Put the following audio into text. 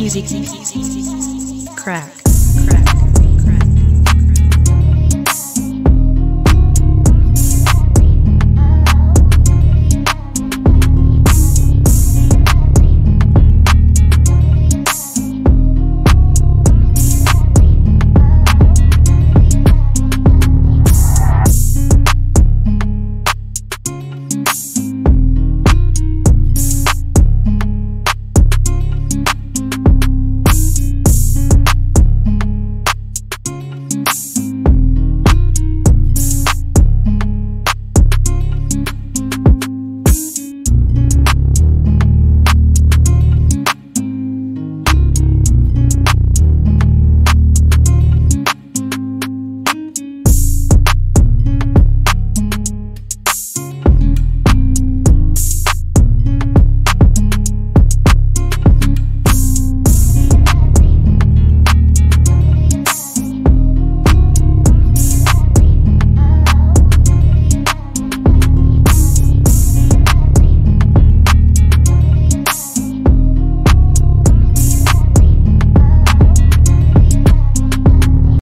music crack.